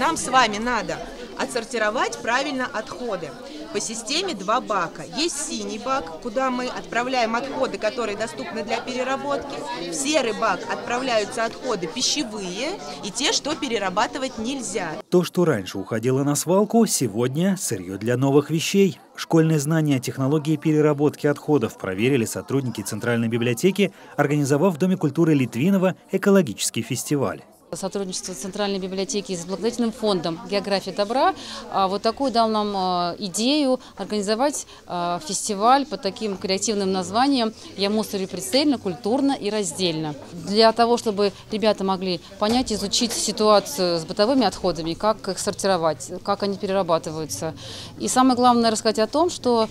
Нам с вами надо отсортировать правильно отходы по системе два бака. Есть синий бак, куда мы отправляем отходы, которые доступны для переработки. В серый бак отправляются отходы пищевые и те, что перерабатывать нельзя. То, что раньше уходило на свалку, сегодня сырье для новых вещей. Школьные знания технологии переработки отходов проверили сотрудники Центральной библиотеки, организовав в Доме культуры Литвинова экологический фестиваль. Сотрудничество Центральной библиотеки с благотворительным фондом «География добра» а, вот такую дал нам а, идею организовать а, фестиваль под таким креативным названием «Я мусорю прицельно, культурно и раздельно». Для того, чтобы ребята могли понять, изучить ситуацию с бытовыми отходами, как их сортировать, как они перерабатываются. И самое главное рассказать о том, что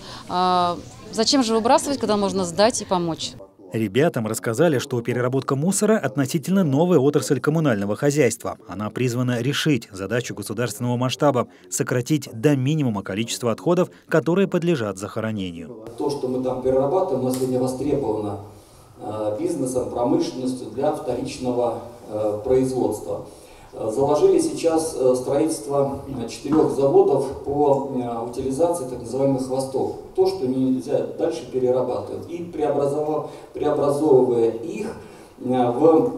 зачем же выбрасывать, когда можно сдать и помочь. Ребятам рассказали, что переработка мусора – относительно новая отрасль коммунального хозяйства. Она призвана решить задачу государственного масштаба – сократить до минимума количество отходов, которые подлежат захоронению. То, что мы там перерабатываем, у нас сегодня востребовано э, бизнесом, промышленностью для вторичного э, производства. Заложили сейчас э, строительство четырех заводов по э, утилизации так называемых хвостов. То, что нельзя дальше перерабатывать. И преобразовывая их э, в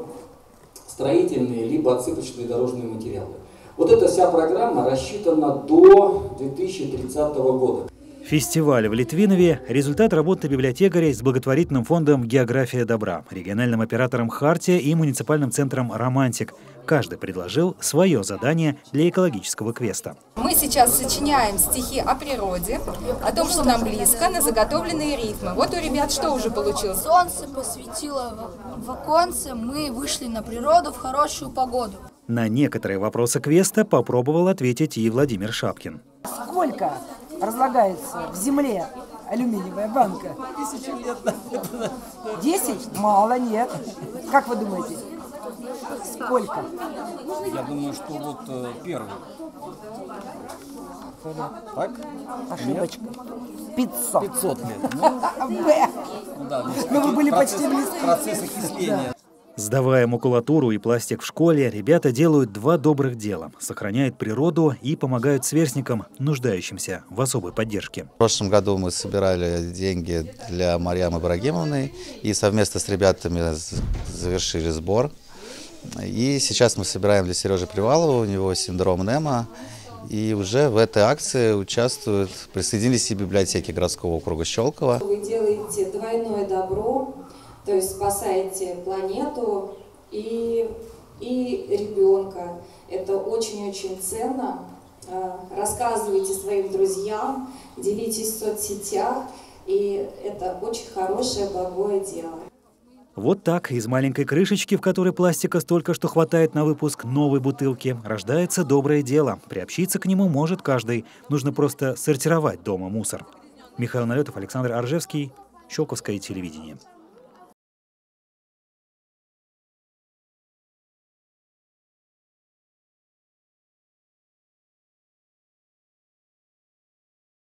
строительные либо отсыпочные дорожные материалы. Вот эта вся программа рассчитана до 2030 года. Фестиваль в Литвинове – результат работы библиотекарей с благотворительным фондом «География добра», региональным оператором «Хартия» и муниципальным центром «Романтик». Каждый предложил свое задание для экологического квеста. Мы сейчас сочиняем стихи о природе, о том, что нам близко, на заготовленные рифмы. Вот у ребят что уже получилось? Солнце посветило в оконце, мы вышли на природу в хорошую погоду. На некоторые вопросы квеста попробовал ответить и Владимир Шапкин. Сколько разлагается в земле алюминиевая банка? Тысячу лет. Десять? Мало, нет. Как вы думаете? Сколько? Я думаю, что вот э, первый. Так? Ошибочка. 500. 500 лет. Ну, ну да, ну, вы были процесс, почти близки. Процесс окисления. Сдавая макулатуру и пластик в школе, ребята делают два добрых дела – сохраняют природу и помогают сверстникам, нуждающимся в особой поддержке. В прошлом году мы собирали деньги для Марьямы Ибрагимовны и совместно с ребятами завершили сбор. И сейчас мы собираем для Сережи Привалова, у него синдром Нема. И уже в этой акции участвуют, присоединились и библиотеки городского округа Щелково. Вы делаете двойное добро, то есть спасаете планету и, и ребенка. Это очень-очень ценно. Э, рассказывайте своим друзьям, делитесь в соцсетях, и это очень хорошее, благое дело. Вот так из маленькой крышечки, в которой пластика столько, что хватает на выпуск новой бутылки, рождается доброе дело. Приобщиться к нему может каждый. Нужно просто сортировать дома мусор. Михаил Налетов, Александр Аржевский, Щелковское телевидение.